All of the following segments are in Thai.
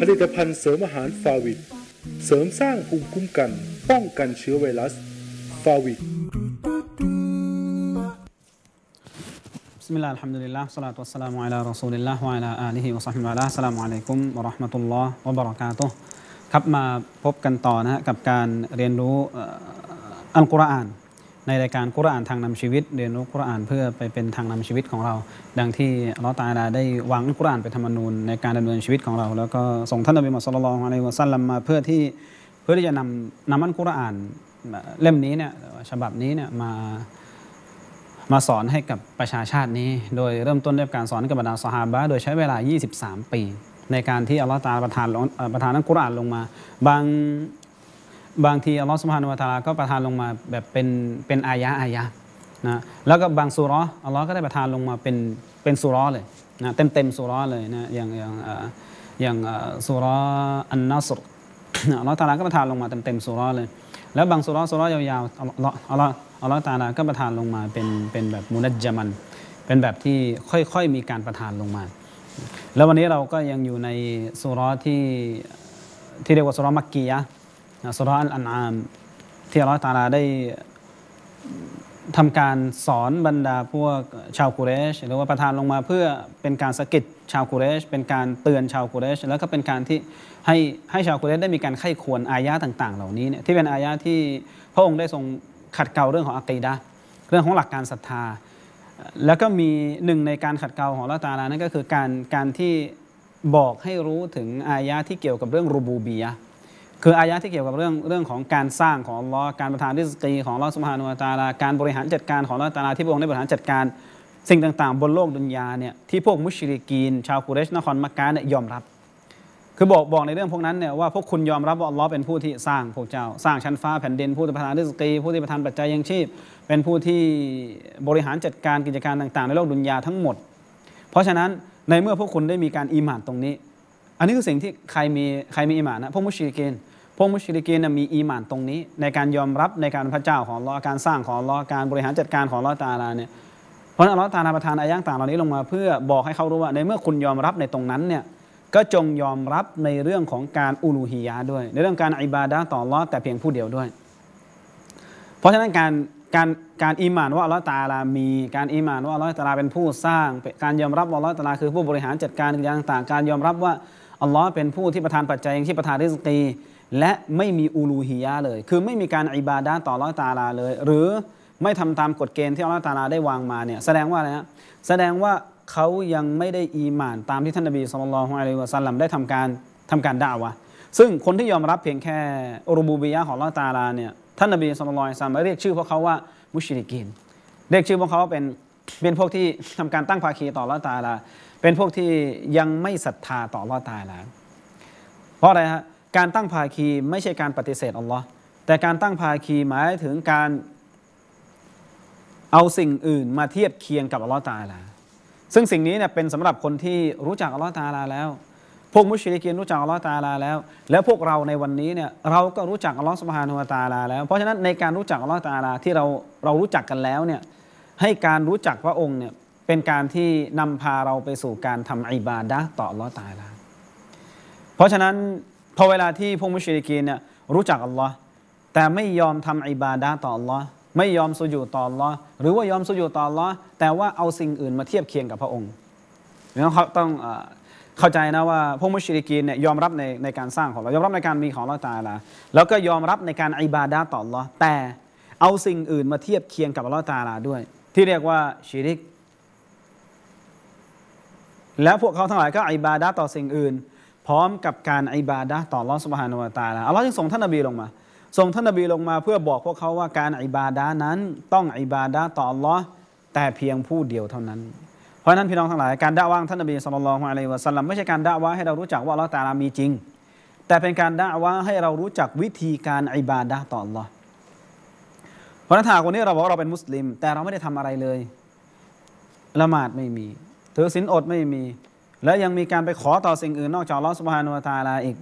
ผลิตภัณฑ์เสริมอาหารฟาวิดเสริมสร้างภูมิคุ้มกัน ป้องกันเชื้อไวรัส ฟาวิด بسم الله الحمد لله والصلاة والسلام على رسول الله وعلى آله وصحبه ومن والاه السلام عليكم ورحمة الله وبركاته ครับมาพบกันต่อนะฮะกับการเรียนรู้อัลกุรอาน ในรายการกุรอานทางนำชีวิต เรียนรู้กุรอานเพื่อไปเป็นทางนำชีวิตของเรา ดังที่อัลลอฮฺตาลาได้วางกุรอานเป็นธรรมนูญในการดำเนินชีวิตของเรา แล้วก็ส่งท่านนบีมุฮัมมัดศ็อลลัลลอฮุอะลัยวะซัลลัมมาเพื่อที่เพื่อที่จะนำนำอัลกุรอานเล่มนี้เนี่ยฉบับนี้เนี่ยมามาสอนให้กับประชาชาตินี้ โดยเริ่มต้นด้วยการสอนกับบรรดาสหาบะโดยใช้เวลา 23 ปี ในการที่อัลลอฮฺตาประทานลงประทานอัลกุรอานลงมา บาง บางทีอัลลอฮฺสุบฮานุวะตาลาก็ประทานลงมาแบบเป็นเป็นอายะอายะนะแล้วก็บางสุราะห์อัลลอฮ์ก็ได้ประทานลงมาเป็นเป็นสุราะห์เลยนะเต็มเต็มสุราะห์เลยนะอย่างอย่างอย่างสุราะห์อันนัสรอัลลอฮฺตาลาก็ประทานลงมาเต็มเต็มสุราะห์เลย แล้วบางสุราะห์สุเราะห์ยาวๆอัลลอฮ์อัลลอฮ์อัลลอฮ์ตาลาก็ประทานลงมาเป็นเป็นแบบมุนัจจมัน เป็นแบบที่ค่อยๆมีการประทานลงมา แล้ววันนี้เราก็ยังอยู่ในสุราะห์ที่ที่เรียกว่าสุราะห์มักกียะ สุราะห์อัลอันอาม ที่อัลลอฮ์ตาลาได้ทำการสอนบรรดาพวกชาวกุเรช หรือว่าประทานลงมาเพื่อเป็นการสะกิดชาวกุเรช เป็นการเตือนชาวกุเรช แล้วก็เป็นการที่ให้ให้ชาวกุเรชได้มีการไข้ควรอายะห์ต่าง ๆ เหล่านี้เนี่ยที่เป็นอายะห์ที่พระองค์ได้ทรงขัดเกลาเรื่องของอักีดะเรื่องของหลักการศรัทธา แล้วก็มีหนึ่งในการขัดเกลาของอัลลอฮ์ตาลานั่นก็คือการการที่บอกให้รู้ถึงอายะห์ที่เกี่ยวกับเรื่องรูบูบียะ คืออายะที่เกี่ยวกับเรื่องเรื่องของการสร้างของอัลอการประทานริสกีของอัลอสุบฮานุตาลาการบริหารจัดการของอัลอตาลาที่พระองค์ได้บริหารจัดการสิ่งต่างๆ บนโลกดุนยาเนี่ยที่พวกมุชริกีน ชาวกุเรชนครมักกะเนี่ยยอมรับ คือบอกบอกในเรื่องพวกนั้นเนี่ยว่าพวกคุณยอมรับว่าอัลลอฮ์เป็นผู้ที่สร้างพวกเจ้า สร้างชั้นฟ้าแผ่นดินผู้ที่ประทานริสกีผู้ที่ประทานปัจจัยยังชีพ เป็นผู้ที่บริหารจัดการกิจการต่างๆ ในโลกดุนยาทั้งหมด เพราะฉะนั้นในเมื่อพวกคุณได้มีการอีหมานตรงนี้ อันนี้คือสิ่งที่ใครมีใครมีอีหมานนะพวกมุชริกีนพวกมุชริกีนนะมีอีหมานตรงนี้ ในการยอมรับในการพระเจ้าของลอการสร้างของลอการบริหารจัดการของลอตาลาเนี่ยเพราะนั้นอัลลอฮ์ตาลาประทานอายะห์ต่างเหล่านี้ลงมาเพื่อบอกให้เขารู้ว่าในเมื่อคุณยอมรับในตรงนั้นเนี่ยก็จงยอมรับในเรื่องของการอูลูฮียะด้วย ในเรื่องการอิบาดะต่อลอแต่เพียงผู้เดียวด้วย เพราะฉะนั้นการการการอีหมานว่าอัลลอฮ์ตาลามีการอีหมานว่าอัลลอฮ์ตาลาเป็นผู้สร้าง การยอมรับว่าอัลลอฮ์ตาลาคือผู้บริหารจัดการอย่างต่างๆการยอมรับว่า อัลลอฮ์เป็นผู้ที่ประทานปัจจัยที่ประทานริสกี และไม่มีอูลูฮียะเลย คือไม่มีการอิบาดะห์ต่ออัลลอฮ์ตาลาเลย หรือไม่ทำตามกฎเกณฑ์ที่อัลลอฮ์ตาลาได้วางมาเนี่ยแสดงว่าอะไรนะแสดงว่าเขายังไม่ได้อีหมานตามที่ท่านนบีสุลต่านละฮ์อะลัยฮิวะสัลลัมได้ทำการทำการด่าวะซึ่งคนที่ยอมรับเพียงแค่อรูบูบียะของอัลลอฮ์ตาลาเนี่ยท่านนบีสุลต่านละฮ์อะลัยฮิวะสัลลัมเรียกชื่อพวกเขาว่ามุชริกีนเรียกชื่อพวกเขาว่าเป็นเป็นพวกที่ทำการตั้งภาคีต่ออัลลอฮ์ตาลา เป็นพวกที่ยังไม่ศรัทธาต่ออัลลอฮ์ตะอาลาเพราะอะไรฮะการตั้งภาคีไม่ใช่การปฏิเสธอัลลอฮ์แต่การตั้งภาคีหมายถึงการเอาสิ่งอื่นมาเทียบเคียงกับอัลลอฮ์ตาลา ซึ่งสิ่งนี้เนี่ยเป็นสำหรับคนที่รู้จักอัลลอฮ์ตาลาแล้ว พวกมุชริกีนรู้จักอัลลอฮ์ตาลาแล้ว แล้วพวกเราในวันนี้เนี่ยเราก็รู้จักอัลลอฮ์สุบฮานุตาลาแล้ว เพราะฉะนั้นในการรู้จักอัลลอฮ์ตาลาที่เราเรารู้จักกันแล้วเนี่ยให้การรู้จักพระองค์เนี่ย เป็นการที่นำพาเราไปสู่การทำอิบาดะต่อลอตะอาลาเพราะฉะนั้นพอเวลาที่พวกมุชริกีนเนี่ยรู้จักอัลลอฮ์แต่ไม่ยอมทำอิบาดะต่ออัลลอฮ์ไม่ยอมสุญูต่ออัลลอฮ์หรือว่ายอมสุญูต่ออัลลอฮ์แต่ว่าเอาสิ่งอื่นมาเทียบเคียงกับพระองค์ต้องเขาต้องเข้าใจนะว่าพวกมุชริกีนเนี่ยยอมรับในในการสร้างของเรายอมรับในการมีของเราตาลาแล้วก็ยอมรับในการอิบาดะต่ออัลลอฮ์แต่เอาสิ่งอื่นมาเทียบเคียงกับอัลอตาลาด้วย ที่เรียกว่าชิริก แล้วพวกเขาทั้งหลายก็อิบาดะต่อสิ่งอื่น พร้อมกับการอิบาดะต่อลอสุบฮานุวตาลาอัลลอฮ์จึงส่งท่านนบีลงมา ส่งท่านนบีลงมาเพื่อบอกพวกเขาว่าการอิบาดะนั้นต้องอิบาดะต่ออัลลอฮ์แต่เพียงผู้เดียวเท่านั้น เพราะนั้นพี่น้องทั้งหลายการด่าว่างท่านนบีสุลต่านละฮ์อะลัยวะสัลลัมไม่ใช่การด่าว่าให้เรารู้จักว่าอัลลอฮ์ตาลามีจริง แต่เป็นการด่าว่าให้เรารู้จักวิธีการอิบาดะต่ออัลลอฮ์เพราะนั้นถ้าหากวันนี้เราบอกเราเป็นมุสลิม แต่เราไม่ได้ทำอะไรเลยละหมาดไม่มี ถือศีลอดไม่มี และยังมีการไปขอต่อสิ่งอื่นนอกจากอัลลอฮ์สุบฮานุวะตาลาอีก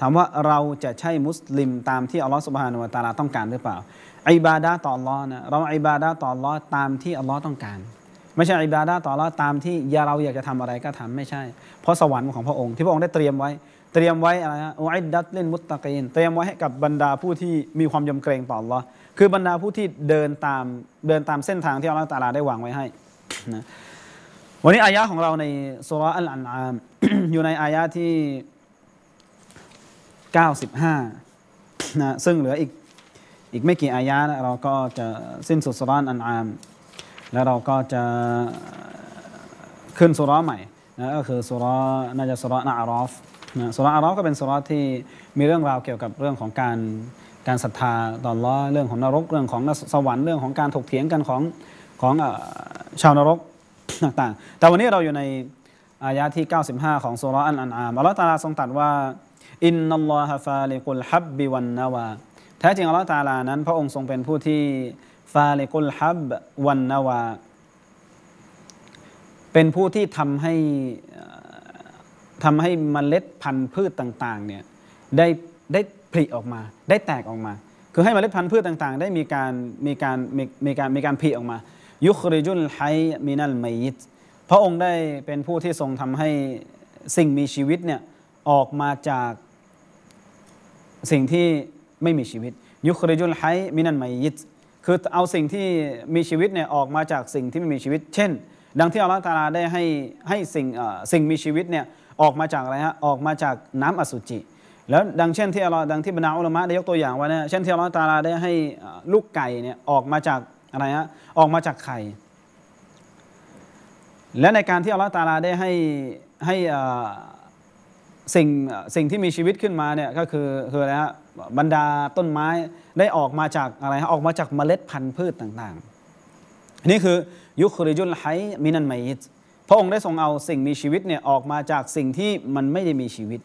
ถามว่าเราจะใช่มุสลิมตามที่อัลลอฮ์สุบฮานุวะตาลาต้องการหรือเปล่าอิบาดะห์ต่ออัลลอฮ์นะเราอิบาดะห์ต่ออัลลอฮ์ตามที่อัลลอฮ์ต้องการ ไม่ใช่อิบาดาต่อละตามที่ยาเราอยากจะทำอะไรก็ทำไม่ใช่ เพราะสวรรค์ของพระองค์ที่พระองค์ได้เตรียมไว้ เตรียมไว้อะไรนะอุอิดัตเล่นมุตตะกีนเตรียมไว้ให้กับบรรดาผู้ที่มีความยำเกรงต่อ Allah คือบรรดาผู้ที่เดินตามเดินตามเส้นทางที่อัลลอฮฺตาลาได้วางไว้ให้นะ วันนี้อายะของเราในสุรอัลอันอามอยู่ในอายะที่ 95นะซึ่งเหลืออีกอีกไม่กี่อายะนะเราก็จะสิ้นสุดสุราอันอาม แล้วเราก็จะขึ้นสุราใหม่นะก็คือสุราน่าจะสุรานาอารอฟนะสุราอารอฟก็เป็นสุราที่มีเรื่องราวเกี่ยวกับเรื่องของการการศรัทธาต่อล้อเรื่องของนรกเรื่องของสวรรค์เรื่องของการถกเถียงกันของของชาวนรก ต่างๆ แต่วันนี้เราอยู่ในอายะที่ 95 ของสุรอันอันอามอัลลอฮฺตาลาทรงตรัสว่า อินนัลลอฮะฟาลิกุลฮับบิวันนาวาแท้จริงอัลลอฮฺตาลานั้น พระองค์ทรงเป็นผู้ที่ฟาลิกุลฮับวันนาวา เป็นผู้ที่ทำให้ทำให้มเมล็ดพันธุ์พืชต่างๆเนี่ยได้ได้ผลิออกมา ได้แตกออกมา คือให้มเมล็ดพันธุ์พืชต่างๆ ได้มีการมีการมีมีการมีการผลิออกมา ยุคริจุลไฮมินัลไมยิตพระองค์ได้เป็นผู้ที่ทรงทำให้สิ่งมีชีวิตเนี่ยออกมาจากสิ่งที่ไม่มีชีวิต ยุคริจุลไฮมินัลไมยิตคือเอาสิ่งที่มีชีวิตเนี่ยออกมาจากสิ่งที่ไม่มีชีวิต เช่น ดังที่อัลลอฮฺตาลาได้ให้ให้สิ่งสิ่งมีชีวิตเนี่ยออกมาจากอะไรฮะออกมาจากน้ำอสุจิ แล้วดังเช่นที่อัลลอฮ์ดังที่บรรดาอุลามะได้ยกตัวอย่างไว้เนี่ยเช่นที่อัลลอฮ์ตาลาได้ให้ลูกไก่เนี่ยออกมาจาก อะไรฮะออกมาจากไข่ และในการที่อัลลอฮ์ตาลาได้ให้ให้สิ่งสิ่งที่มีชีวิตขึ้นมาเนี่ยก็คือคืออะไรฮะบรรดาต้นไม้ได้ออกมาจากอะไรฮะออกมาจากเมล็ดพันธุ์พืชต่างๆ นี่คือยุคริจุลไฮมินันไมยิตพระองค์ได้ทรงเอาสิ่งมีชีวิตเนี่ยออกมาจากสิ่งที่มันไม่ได้มีชีวิต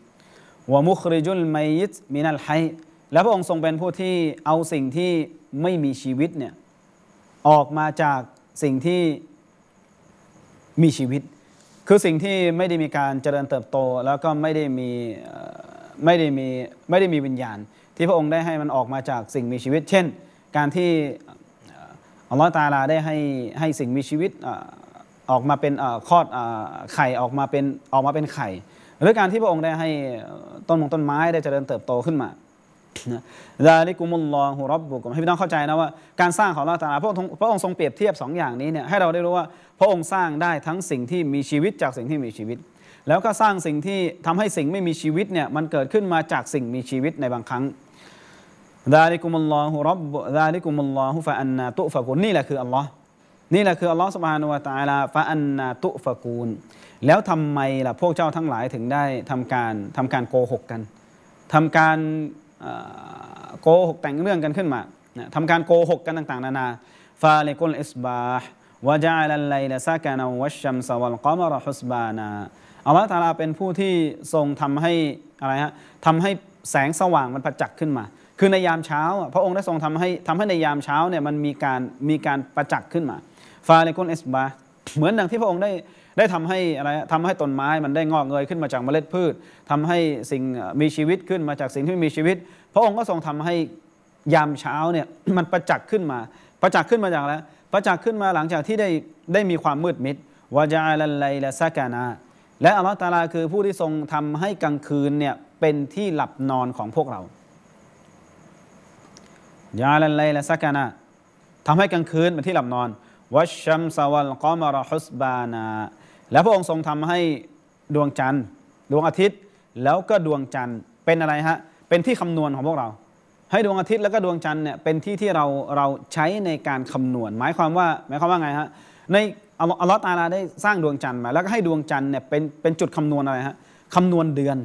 วมุคริจุลไมยิตมินัลไฮแล้วพระองค์ทรงเป็นผู้ที่เอาสิ่งที่ไม่มีชีวิตเนี่ย ออกมาจากสิ่งที่มีชีวิต คือสิ่งที่ไม่ได้มีการเจริญเติบโต แล้วก็ไม่ได้มีไม่ได้มีไม่ได้มีวิญญาณ ที่พระองค์ได้ให้มันออกมาจากสิ่งมีชีวิต เช่น การที่อัลลอฮฺตาลาได้ให้ให้สิ่งมีชีวิตออกมาเป็นคลอดไข่ออกมาเป็นออกมาเป็นไข่ หรือการที่พระองค์ได้ให้ต้นมงต้นไม้ได้เจริญเติบโตขึ้นมา ดาลิกุมุลลอฮุรับบุกให้พี่น้องเข้าใจนะว่าการสร้างของเราตาลาพระองค์พระองค์ทรงเปรียบเทียบสองอย่างนี้เนี่ยให้เราได้รู้ว่าพระองค์สร้างได้ทั้งสิ่งที่มีชีวิตจากสิ่งที่มีชีวิต แล้วก็สร้างสิ่งที่ทำให้สิ่งไม่มีชีวิตเนี่ยมันเกิดขึ้นมาจากสิ่งมีชีวิตในบางครั้งดาลิกุมุลลอฮุรับบุดาลิกุมุลลอฮุฟะอันนาตุฟะกุนนี่แหละคืออัลลอฮ์นี่แหละคืออัลลอฮ์สุบฮานุวะตาลาฟะอันนาตุฟะกูล แล้วทำไมล่ะพวกเจ้าทั้งหลายถึงได้ทำการทำการโกหกกันทำการ โกหกแต่งเรื่องกันขึ้นมาทำการโกหกกันต่างๆ นานาฟาเลกุลอิสบาห์วะจาลัลไลลซากานาวัชชัมสวัลกอมรฮุสบานาอัลลอฮฺตาลาเป็นผู้ที่ทรงทำให้อะไรฮะทำให้แสงสว่างมันประจักษ์ขึ้นมา คือในยามเช้า พระองค์ได้ทรงทำให้ทำให้ในยามเช้าเนี่ยมันมีการมีการประจักษ์ขึ้นมา ฟาเลกุลอิสบาห์เหมือนดังที่พระองค์ได้ ได้ทำให้อะไรทำให้ต้นไม้มันได้งอกเงยขึ้นมาจากเมล็ดพืชทำให้สิ่งมีชีวิตขึ้นมาจากสิ่งที่มีชีวิต พระองค์ก็ทรงทำให้ยามเช้าเนี่ยมันประจักษ์ขึ้นมา ประจักษ์ขึ้นมาจากอะไรประจักษ์ขึ้นมาหลังจากที่ได้ได้มีความมืดมิดวาจาลัลไลละซากานา และอัลลอฮฺตาลาคือผู้ที่ทรงทำให้กลางคืนเนี่ยเป็นที่หลับนอนของพวกเรายาลัลไลละซากานาทำให้กลางคืนเป็นที่หลับนอนวัชชัมสวัลกอมารฮุสบานา แล้วพระองค์ทรงทำให้ดวงจันทร์ ดวงอาทิตย์ แล้วก็ดวงจันทร์เป็นอะไรฮะ เป็นที่คำนวณของพวกเรา ให้ดวงอาทิตย์แล้วก็ดวงจันทร์เนี่ยเป็นที่ที่เราเราใช้ในการคำนวณ หมายความว่าหมายความว่าไงฮะ ในอัลลอฮฺตาลาได้สร้างดวงจันทร์มา แล้วก็ให้ดวงจันทร์เนี่ยเป็นเป็นจุดคำนวณอะไรฮะคำนวณเดือน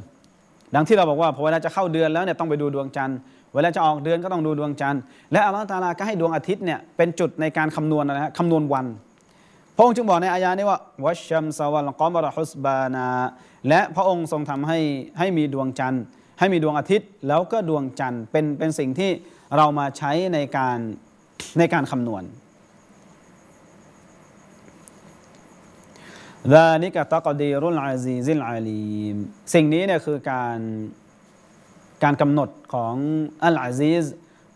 ดังที่เราบอกว่าพอเวลาจะเข้าเดือนแล้วเนี่ยต้องไปดูดวงจันทร์เวลาจะออกเดือนก็ต้องดูดวงจันทร์และอัลลอฮฺตาลาก็ให้ดวงอาทิตย์เนี่ยเป็นจุดในการคำนวณอะไรฮะคำนวณวัน พระองค์จึงบอกในอายานี้ว่าวัชชัมสวัลกอมรฮุสบานา และพระองค์ทรงทำให้ให้มีดวงจันทร์ ให้มีดวงอาทิตย์ แล้วก็ดวงจันทร์เป็นเป็นสิ่งที่เรามาใช้ในการในการคำนวณดานิกะตะกดีรุลอาซีซิลอาลีมสิ่งนี้เนี่ยคือการการกำหนดของอัลอาซีซ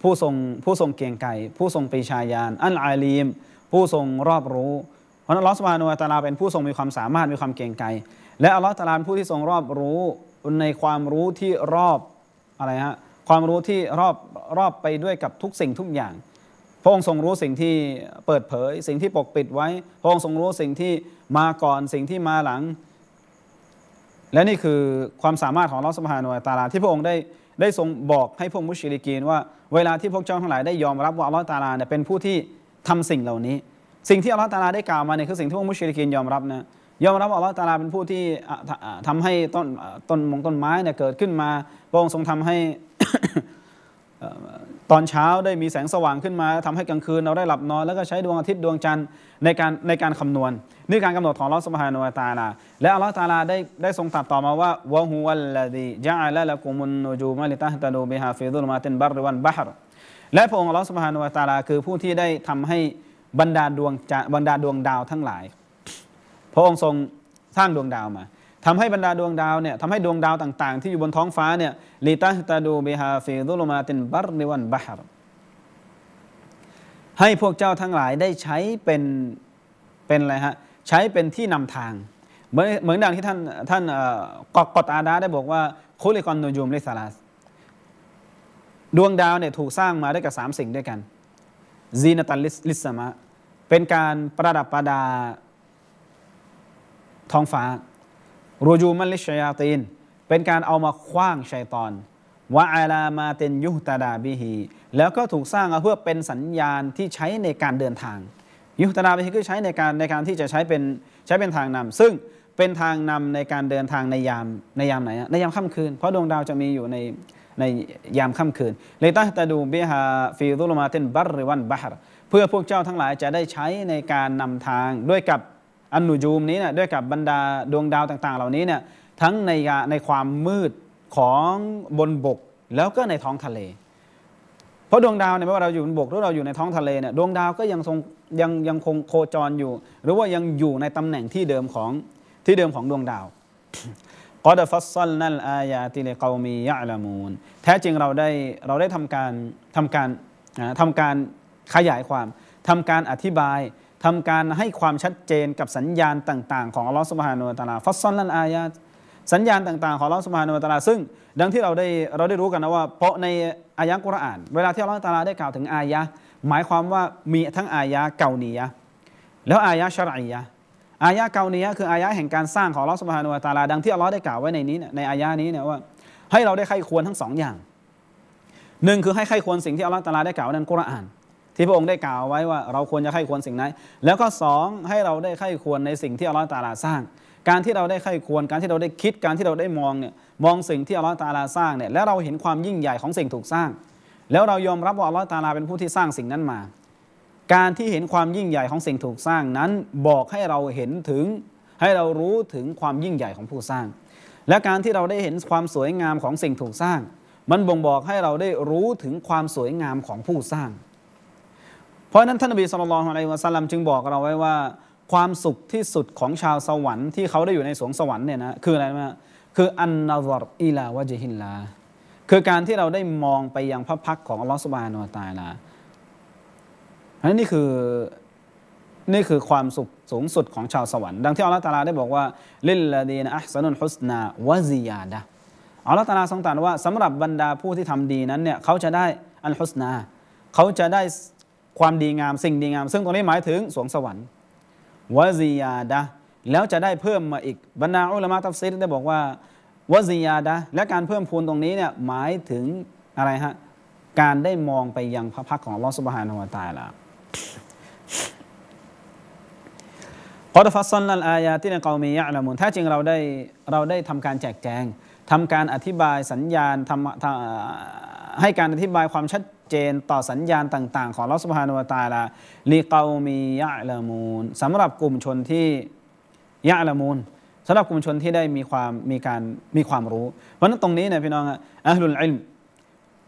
ผู้ทรงผู้ทรงเกียงไก่ผู้ทรงปีชาญาณอัลอาลีม ผู้ทรงรอบรู้ ราะอัลลอฮฺสุบฮานุวะตาลาเป็นผู้ทรงมีความสามารถมีความเก่งไกรและอัลลอฮฺตาลาเป็นผู้ที่ทรงรอบรู้ในความรู้ที่รอบอะไรฮะความรู้ที่รอบรอบไปด้วยกับทุกสิ่งทุกอย่าง พระองค์ทรงรู้สิ่งที่เปิดเผย สิ่งที่ปกปิดไว้ พระองค์ทรงรู้สิ่งที่มาก่อนสิ่งที่มาหลัง และนี่คือความสามารถของลอสมฮานวตาลาที่พระองค์ได้ได้ทรงบอกให้พวกมุชลิกีนว่า เวลาที่พวกเจ้าทั้งหลายได้ยอมรับว่าอัลลอฮฺตาลาเนี่ยเป็นผู้ที่ทำสิ่งเหล่านี้ สิ่งที่อัลลอฮฺตาลาได้กล่าวมาเนี่ยคือสิ่งที่พวกมุชลิกีนยอมรับนะยอมรับว่าอัลลอฮฺตาลาเป็นผู้ที่ทำให้ต้นต้นมงต้นไม้เนี่ยเกิดขึ้นมาพระองค์ทรงทำให้ตอนเช้าได้มีแสงสว่างขึ้นมาทำให้กลางคืนเราได้หลับนอนแล้วก็ใช้ดวงอาทิตย์ดวงจันทร์ในการในการคำนวณนี่การกำหนดของอัลลอฮฺ سبحانه وتعالى และอัลลอฮฺ تعالى ได้ได้ทรงตรัสต่อมาว่า وهو الذي جعل لكم النجوم لتهتدوا بها في ظلمات البر والبحر และพระองค์อัลลอฮฺ سبحانه وتعالى คือผู้ที่ได้ทำให้ บรรดาดวงบรรดาดวงดาวทั้งหลาย พระองค์ทรงสร้างดวงดาวมาทำให้บรรดาดวงดาวเนี่ยทำให้ดวงดาวต่าง ๆ ที่อยู่บนท้องฟ้าเนี่ยلتهتدوا بها في ظلمات البر والبحر ให้พวกเจ้าทั้งหลายได้ใช้เป็นเป็นอะไรฮะใช้เป็นที่นำทาง เหมือนเหมือนดังที่ท่านท่านกอกอตอาดาได้บอกว่าخلق النجوم لثلاث ดวงดาวเนี่ยถูกสร้างมาด้วยกับสามสิ่งด้วยกัน زينة للسماء เป็นการประดับประดาท้องฟ้ารูจูมัลลิชยาตีน เป็นการเอามาคว้างชัยตอนวะอาลามาเตนยุตาดาบิฮีแล้วก็ถูกสร้างเพื่อเป็นสัญญาณที่ใช้ในการเดินทาง يهتدى بها คือใช้ในการในการที่จะใช้เป็นใช้เป็นทางนำซึ่งเป็นทางนำในการเดินทางในยามในยามไหนในยามค่ำคืน เพราะดวงดาวจะมีอยู่ใน ในยามค่ำคืน لتهتدوا بها في ظلمات البر والبحر เพื่อพวกเจ้าทั้งหลายจะได้ใช้ในการนำทางด้วยกับอันนูจูมนี้นี่ยด้วยกับบรรดาดวงดาวต่าง ๆ เหล่านี้เนี่ยทั้งในในความมืดของบนบกแล้วก็ในท้องทะเล เพราะดวงดาวเนี่ยไม่ว่าเราอยู่บนบกหรือเราอยู่ในท้องทะเลเนี่ยดวงดาวก็ยังทรงยังยังคงโคจรอยู่ หรือว่ายังอยู่ในตำแหน่งที่เดิมของที่เดิมของดวงดาว กอดฟัสซัลนัลอายาติเลกามียะลามูนแท้จริงเราได้เราได้ทำการทำการทำการขยายความทำการอธิบายทำการให้ความชัดเจนกับสัญญาณต่าง ๆ ของอัลลอฮฺสุบฮานุตะลาฟัสซอนลันอายาสัญญาณต่าง ๆ ของอัลลอฮฺสุบฮานุตะลาซึ่ง ดังที่เราได้เราได้รู้กันนะว่า เพราะในอายะกุรอาน เวลาที่อัลลอฮฺตะลาได้กล่าวถึงอายะหมายความว่ามีทั้งอายะเก่านียะแล้วอายะชรอียะ อายะเกานียคืออายะแห่งการสร้างของอัลลอฮฺสุบฮานุตะลาดังที่อัลลอฮฺได้กล่าวไว้ในนี้ในอายะนี้เนี่ยว่า ให้เราได้ใครควรทั้งสองอย่างหนึ่งคือให้ใครควรสิ่งที่อัลลอฮฺตะลาได้กล่าวในกุรอาน ที่พระองค์ได้กล่าวไว้ว่าเราควรจะใคร่ควรสิ่งไหนแล้วก็สองให้เราได้ใคร่ควรในสิ่งที่อัลลอฮฺตาลาสร้าง การที่เราได้ใคร่ควรการที่เราได้คิดการที่เราได้มองเนี่ยมองสิ่งที่อัลลอฮฺตาลาสร้างเนี่ยแล้วเราเห็นความยิ่งใหญ่ของสิ่งถูกสร้าง แล้วเรายอมรับว่าอัลลอฮฺตาลาเป็นผู้ที่สร้างสิ่งนั้นมา การที่เห็นความยิ่งใหญ่ของสิ่งถูกสร้างนั้นบอกให้เราเห็นถึงให้เรารู้ถึงความยิ่งใหญ่ของผู้สร้าง และการที่เราได้เห็นความสวยงามของสิ่งถูกสร้าง มันบ่งบอกให้เราได้รู้ถึงความสวยงามของผู้สร้าง เพราะนั้นท่านนบีสุลต่านอะลัยวะสัลลัมจึงบอกเราไว้ว่า ความสุขที่สุดของชาวสวรรค์ที่เขาได้อยู่ในสวงสวรรค์เนี่ยนะคืออะไรนะคืออันนาซรอิลาวะจิฮินลาคือการที่เราได้มองไปยังพระพักของอัลลอฮฺสุบานุตาลา อันนี้คือนี่คือความสุขสูงสุดของชาวสวรรค์ดังที่อัลลอฮฺตาลาได้บอกว่าลิลลาดีนอัลสนุนฮุสนาวะซียาดะอัลลอฮฺตาลาทรงตรัสว่าสำหรับบรรดาผู้ที่ทำดีนั้นเนี่ยเขาจะได้อัลฮุสนา เขาจะได้ความดีงามสิ่งดีงาม ซึ่งตรงนี้หมายถึงสวงสวรรค์วะซียาดะแล้วจะได้เพิ่มมาอีกบรรดาอุลามะตัฟซีรได้บอกว่าวะซียาดะและการเพิ่มพูนตรงนี้เนี่ยหมายถึงอะไรฮะการได้มองไปยังพระพักของลอสุบฮานาวตาลา พอฟัสซันนัลอายาที่ในกอมียะละมุนแท้จริงเราได้เราได้ทำการแจกแจงทำการอธิบายสัญญาณทำให้การอธิบายความชัดเจนต่อสัญญาณต่าง ๆ ของลอสพานุวตาลาลีเกามียะละมูลสำหรับกลุ่มชนที่ยะละมูลสำหรับกลุ่มชนที่ได้มีความมีการมีความรู้ เพราะนั้นตรงนี้เนี่ยพี่น้องอัลลุลอิล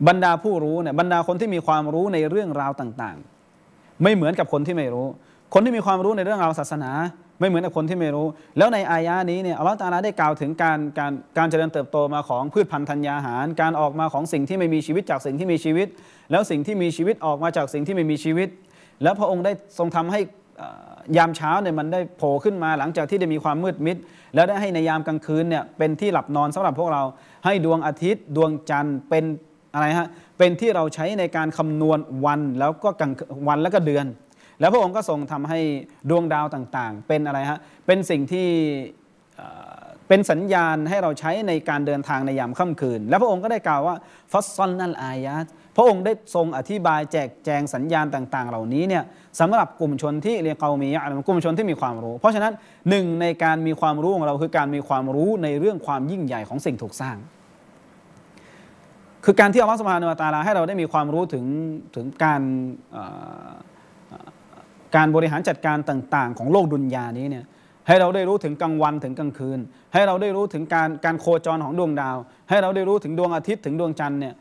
บรรดาผู้รู้เนี่ยบรรดาคนที่มีความรู้ในเรื่องราวต่าง ๆ ไม่เหมือนกับคนที่ไม่รู้ คนที่มีความรู้ในเรื่องราวศาสนา ไม่เหมือนกับคนที่ไม่รู้ แล้วในอายะนี้เนี่ยอัลลอฮฺตาลาได้กล่าวถึงการการการเจริญเติบโตมาของพืชพันธุ์ธัญญาหาร การออกมาของสิ่งที่ไม่มีชีวิตจากสิ่งที่มีชีวิต แล้วสิ่งที่มีชีวิตออกมาจากสิ่งที่ไม่มีชีวิต แล้วพระองค์ได้ทรงทำให้ยามเช้าเนี่ยมันได้โผล่ขึ้นมาหลังจากที่ได้มีความมืดมิด แล้วได้ให้ในยามกลางคืนเนี่ยเป็นที่หลับนอนสำหรับพวกเรา ให้ดวงอาทิตย์ ดวงจันทร์เป็น อะไรฮะเป็นที่เราใช้ในการคำนวณวันแล้วก็กลางวันแล้วก็เดือน แล้วพระองค์ก็ทรงทำให้ดวงดาวต่างๆ เป็นอะไรฮะเป็นสิ่งที่เป็นสัญญาณให้เราใช้ในการเดินทางในยามค่ำคืน แล้วพระองค์ก็ได้กล่าวว่าฟัสซอนนัลอายะพระองค์ได้ทรงอธิบายแจกแจงสัญญาณต่าง ๆ เหล่านี้เนี่ยสำหรับกลุ่มชนที่เรียกเกามีอะกลุ่มชนที่มีความรู้ เพราะฉะนั้นหนึ่งในการมีความรู้ของเราคือการมีความรู้ในเรื่องความยิ่งใหญ่ของสิ่งถูกสร้าง คือการที่อัลลอฮฺสุบฮานุตาลาให้เราได้มีความรู้ถึงถึงการการบริหารจัดการต่าง ๆ ของโลกดุนยานี้เนี่ยให้เราได้รู้ถึงกลางวันถึงกลางคืน ให้เราได้รู้ถึงการการโคจรของดวงดาว ให้เราได้รู้ถึงดวงอาทิตย์ถึงดวงจันทร์เนี่ย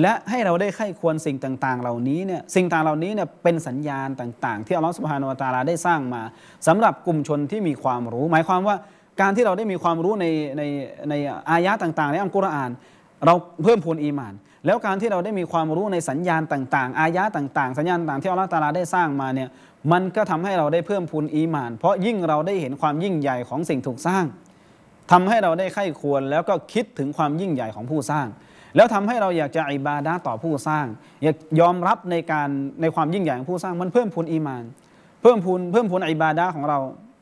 และให้เราได้ไข้ควรสิ่งต่าง ๆ เหล่านี้เนี่ยสิ่งต่างเหล่านี้เนี่ยเป็นสัญญาณต่าง ๆ ที่อัลลอฮฺสุบฮานุวตาลาได้สร้างมาสำหรับกลุ่มชนที่มีความรู้ หมายความว่าการที่เราได้มีความรู้ในในในอายะต่าง ๆ ในอัลกุรอาน เราเพิ่มพูนอีมาน แล้วการที่เราได้มีความรู้ในสัญญาณต่าง ๆ อายะต่าง ๆ สัญญาณต่างๆที่อัลลอฮฺตาลาได้สร้างมาเนี่ยมันก็ทำให้เราได้เพิ่มพูนอีมาน เพราะยิ่งเราได้เห็นความยิ่งใหญ่ของสิ่งถูกสร้างทำให้เราได้ไข้ควรแล้วก็คิดถึงความยิ่งใหญ่ของผู้สร้าง แล้วทำให้เราอยากจะอิบาดาต่อผู้สร้าง อยากยอมรับในการในความยิ่งใหญ่ของผู้สร้างมันเพิ่มพูนอีมาน เพิ่มพูนเพิ่มพูนอิบาดาของเรา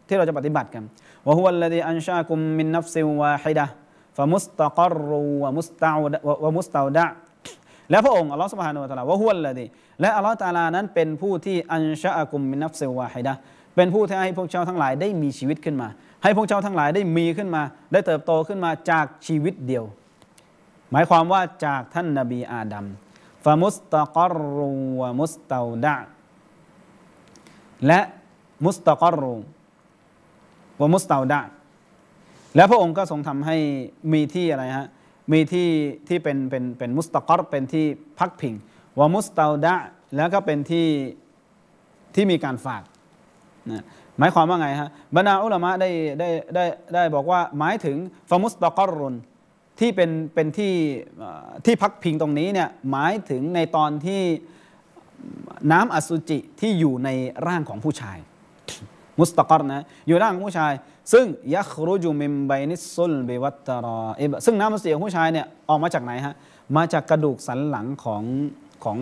ที่เราจะปฏิบัติกัน وهو الذي أنشأكم من نفس واحدة فمستقر ومستودع ومستودع และพระองค์อัลลอฮฺ سبحانه وتعالى وهو الذي และอัลลอฮฺ تعالى นั้นเป็นผู้ที่ أنشأكم من نفس واحدة เป็นผู้ที่ให้พวกเจ้าทั้งหลายได้มีชีวิตขึ้นมา ให้พวกเจ้าทั้งหลายได้มีขึ้นมา ได้เติบโตขึ้นมาจากชีวิตเดียว หมายความว่าจากท่านนบีอาดัม فمستقر ومستودعและมุสตะกรรูวมุสตาดะ และพระองค์ก็ทรงทำให้มีที่อะไรฮะมีที่ที่เป็นเป็นเป็นมุสตะกรเป็นที่พักพิงวมุสตาดะแล้วก็เป็นที่ที่มีการฝากนะหมายความว่าไงฮะบรรดาอุลามะได้ได้ได้ได้บอกว่าหมายถึงฟามุสตะกรรุนที่เป็นเป็นที่ที่พักพิงตรงนี้เนี่ยหมายถึงในตอนที่น้ำอสุจิที่อยู่ในร่างของผู้ชาย มุสตะกรนะอยู่ร่างของผู้ชาย ซึ่งยัครุจุมิมไบนิสุลเบวัตตรอซึ่งน้ำอสุจิของผู้ชายเนี่ยออกมาจากไหนฮะมาจากกระดูกสันหลังของของ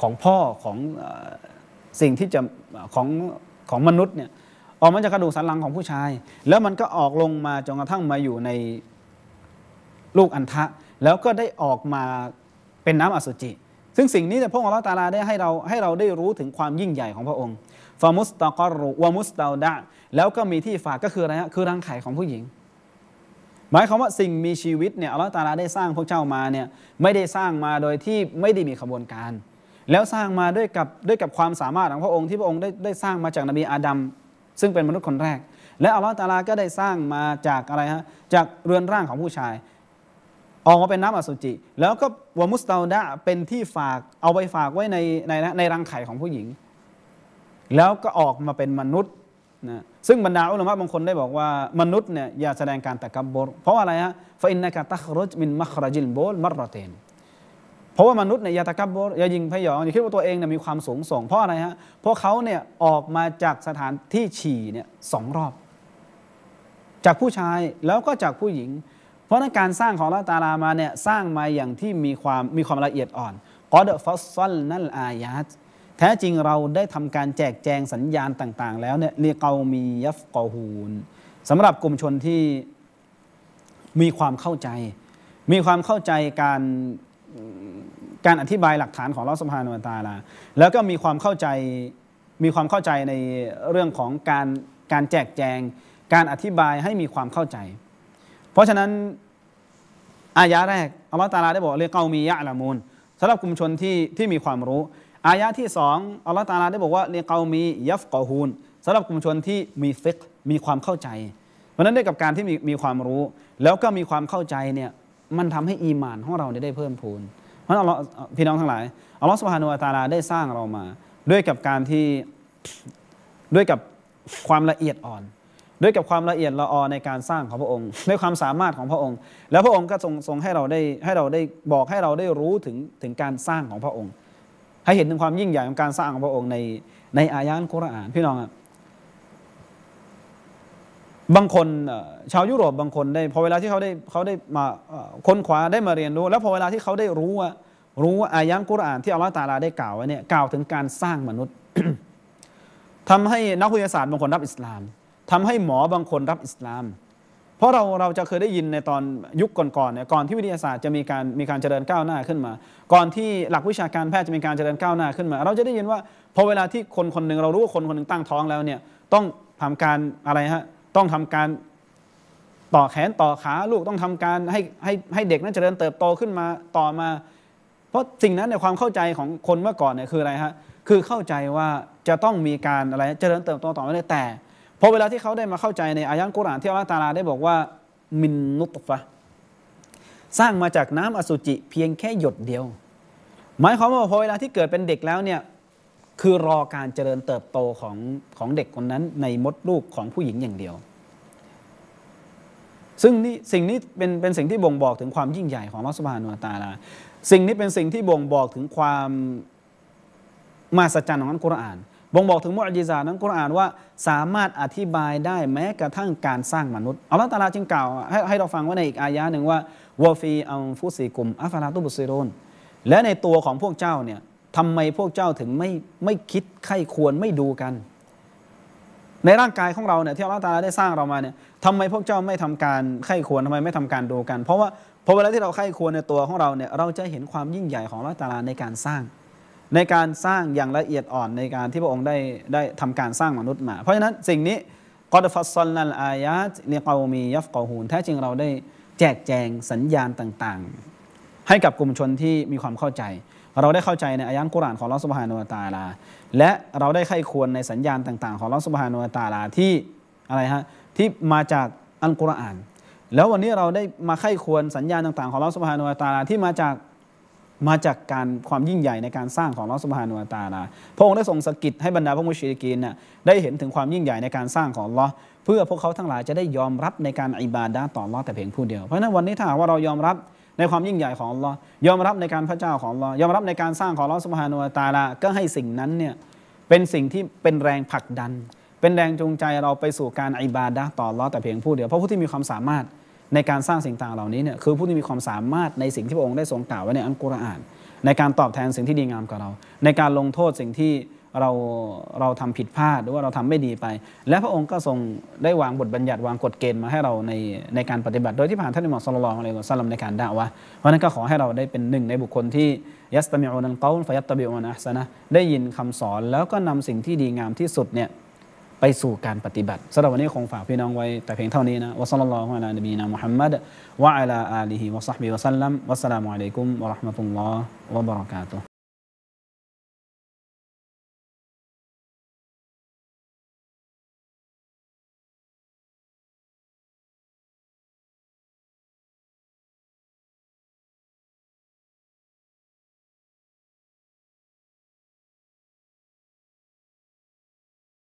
ของพ่อของสิ่งที่จะของของมนุษย์เนี่ยออกมาจากกระดูกสันหลังของผู้ชาย แล้วมันก็ออกลงมาจนกระทั่งมาอยู่ในลูกอันทะ แล้วก็ได้ออกมาเป็นน้ำอสุจิ ซึ่งสิ่งนี้เนี่ยพระองค์อัลลอฮฺตาลาได้ให้เราให้เราได้รู้ถึงความยิ่งใหญ่ของพระองค์ ฟามุสตะกอรุวามุสตาดะแล้วก็มีที่ฝากก็คืออะไรฮะคือรังไข่ของผู้หญิง หมายความว่าสิ่งมีชีวิตเนี่ยอัลลอฮฺตาลาได้สร้างพวกเจ้ามาเนี่ยไม่ได้สร้างมาโดยที่ไม่ได้มีขบวนการ แล้วสร้างมาด้วยกับด้วยกับความสามารถของพระองค์ที่พระองค์ได้ได้สร้างมาจากนบีอาดัมซึ่งเป็นมนุษย์คนแรก และอัลลอฮฺตาลาก็ได้สร้างมาจากอะไรฮะจากเรือนร่างของผู้ชายออกมาเป็นน้ำอสุจิ แล้วก็วามุสตาดะเป็นที่ฝากเอาไปฝากไว้ในในในรังไข่ของผู้หญิง แล้วก็ออกมาเป็นมนุษย์นะซึ่งบรรดาอุลามะบางคนได้บอกว่ามนุษย์เนี่ยอย่าแสดงการตะกับบรเพราะอะไรฮะฟอินนักตัครจมินมัครจิลโบลมรเตนเพราะว่ามนุษย์เนี่ยอย่าตะกับบรอย่ายิงพยองอย่าคิดว่าตัวเองเนี่ยมีความสูงส่ง เพราะอะไรฮะเพราะเขาเนี่ยออกมาจากสถานที่ฉี่เนี่ยสองรอบ จากผู้ชายแล้วก็จากผู้หญิง เพราะในการสร้างของละตาลามาเนี่ยสร้างมาอย่างที่มีความมีความละเอียดอ่อนกอดฟัสซัลนั่นอายาต แท้จริงเราได้ทำการแจกแจงสัญญาณต่าง ๆ แล้วเนี่ยเรียกเกามียัฟกอฮูนสำหรับกลุ่มชนที่มีความเข้าใจ มีความเข้าใจการการอธิบายหลักฐานของลอสพานวตาลา แล้วก็มีความเข้าใจมีความเข้าใจในเรื่องของการการแจกแจง การอธิบายให้มีความเข้าใจ เพราะฉะนั้นอายะแรกอัลลอฮฺตาลาได้บอกเรียกเกามียะละมูลสำหรับกลุ่มชนที่ที่มีความรู้ อายะที่สองอัลลอฮฺตาลาได้บอกว่าเรียกเกามียัฟกอฮูนสำหรับกลุ่มชนที่มีฟิกมีความเข้าใจ เพราะนั้นด้วยกับการที่มีมีความรู้ แล้วก็มีความเข้าใจเนี่ยมันทำให้อีมานของเราได้เพิ่มพูน เพราะอัลลอฮ์พี่น้องทั้งหลายอัลลอฮฺสุบฮานุวะตาลาได้สร้างเรามา ด้วยกับการที่ด้วยกับความละเอียดอ่อน ด้วยกับความละเอียดละออในการสร้างของพระองค์ ด้วยความสามารถของพระองค์ แล้วพระองค์ก็ทรงทรงให้เราได้ให้เราได้บอกให้เราได้รู้ถึงถึงการสร้างของพระองค์ ให้เห็นถึงความยิ่งใหญ่ของการสร้างของพระองค์ในในอายะห์กุรอาน พี่น้องบางคนชาวยุโรปบางคนได้พอเวลาที่เขาได้เขาได้มาค้นคว้าได้มาเรียนรู้ แล้วพอเวลาที่เขาได้รู้ว่ารู้ว่าอายะห์กุรอานที่อัลลอฮฺตาลาได้กล่าวไว้เนี่ยกล่าวถึงการสร้างมนุษย์ทำให้นักวิทยาศาสตร์บางคนรับอิสลามทำให้หมอบางคนรับอิสลาม ราะเราเราจะเคยได้ยินในตอนยุคก่อนๆเนี่ยก่อนที่วิทยาศาสตร์จะมีการมีการเจริญก้าวหน้าขึ้นมา ก่อนที่หลักวิชาการแพทย์จะมีการเจริญก้าวหน้าขึ้นมา เราจะได้ยินว่าพอเวลาที่คนคนหนึ่งเรารู้ว่าคนคนหนึ่งตั้งท้องแล้วเนี่ยต้องทำการอะไรฮะต้องทำการต่อแขนต่อขาลูกต้องทำการให้ให้ให้เด็กนั้นเจริญเติบโตขึ้นมาต่อมา เพราะสิ่งนั้นในความเข้าใจของคนเมื่อก่อนเนี่ยคืออะไรฮะคือเข้าใจว่าจะต้องมีการอะไรเจริญเติบโตต่อไปเรื่อยแต่ พอเวลาที่เขาได้มาเข้าใจในอายะห์กุรอานที่อัลลอฮฺตาลาได้บอกว่ามินนุตฟะสร้างมาจากน้ำอสุจิเพียงแค่หยดเดียว หมายความว่าพอเวลาที่เกิดเป็นเด็กแล้วเนี่ยคือรอการเจริญเติบโตของของเด็กคนนั้นในมดลูกของผู้หญิงอย่างเดียว ซึ่งนี่สิ่งนี้เป็นเป็นสิ่งที่บ่งบอกถึงความยิ่งใหญ่ของอัสบฮานุวตาลา สิ่งนี้เป็นสิ่งที่บ่งบอกถึงความมหัศจรรย์ของอัลกุรอาน บ่งบอกถึงมุอจิซาของอัลกุรอานว่าสามารถอธิบายได้แม้กระทั่งการสร้างมนุษย์อัลลอฮฺตาลาจึงกล่าวให้ให้เราฟังว่าในอีกอายะหนึ่งว่าวะฟีอัลฟุซิกุมอัฟลาตุบุซิรุนและในตัวของพวกเจ้าเนี่ยทำไมพวกเจ้าถึงไม่ไม่คิดไข้ควรไม่ดูกัน ในร่างกายของเราเนี่ยที่อัลลอฮฺตาลาได้สร้างเรามาเนี่ยทำไมพวกเจ้าไม่ทำการไข้ควรทำไมไม่ทำการดูกัน เพราะว่าพอเวลาที่เราไข้ควรในตัวของเราเนี่ยเราจะเห็นความยิ่งใหญ่ของอัลลอฮฺตาลาในการสร้าง ในการสร้างอย่างละเอียดอ่อนในการที่พระองค์ได้ได้ทำการสร้างมนุษย์มา เพราะฉะนั้นสิ่งนี้กอดฟัสซอลนัลอายาตลิกอมียัฟกอฮูนแท้จริงเราได้แจกแจงสัญญาณต่างๆ ให้กับกลุ่มชนที่มีความเข้าใจ เราได้เข้าใจในอายะห์กุรานของลอสุบฮานุวตาลา และเราได้ไข้ควรในสัญญาณต่างๆ ของลอสุบฮานุวตาลาที่อะไรฮะที่มาจากอัลกุรอาน แล้ววันนี้เราได้มาไข้ควรสัญญาณต่างๆ ของลอสุบฮานุวตาลาที่มาจาก มาจากการความยิ่งใหญ่ในการสร้างของลอสุบฮานุวะตาลาพระองค์ได้ทรงสกิดให้บรรดาพระมุชริกีนน่ะได้เห็นถึงความยิ่งใหญ่ในการสร้างของลอเพื่อพวกเขาทั้งหลายจะได้ยอมรับในการอิบาดะต่อลอแต่เพียงผู้เดียว เพราะฉะนั้นวันนี้ถ้าว่าเรายอมรับในความยิ่งใหญ่ของลอยอมรับในการพระเจ้าของลอยอมรับในการสร้างของลอสุบฮานุวะตาลาก็ให้สิ่งนั้นเนี่ยเป็นสิ่งที่เป็นแรงผลักดัน เป็นแรงจูงใจเราไปสู่การอิบาดะต่อลอแต่เพียงผู้เดียวเพราะผู้ที่มีความสามารถ ในการสร้างสิ่งต่างเหล่านี้เนี่ยคือผู้ที่มีความสามารถในสิ่งที่พระองค์ได้ทรงกล่าวไว้ในอัลกุรอาน ในการตอบแทนสิ่งที่ดีงามกับเรา ในการลงโทษสิ่งที่เราเราทำผิดพลาดหรือว่าเราทำไม่ดีไป และพระองค์ก็ทรงได้วางบทบัญญัติวางกฎเกณฑ์มาให้เราในในการปฏิบัติ โดยที่ผ่านท่านอิหม่ามศ็อลลัลอะลัยฮิวะซัลลัมในการด่าวะเพราะนั้นก็ขอให้เราได้เป็นหนึ่งในบุคคลที่ يستمعون القول فيتبعون أحسنه ได้ยินคำสอนแล้วก็นำสิ่งที่ดีงามที่สุดเนี่ย ไปสู่การปฏิบัติสำหรับวันนี้คงฝากพี่น้องไว้แต่เพียงเท่านี้นะ وصلى الله على نبينا محمد وعلى آله وصحبه وسلم والسلام عليكم ورحمة اللهวะบะเราะกาตุฮ์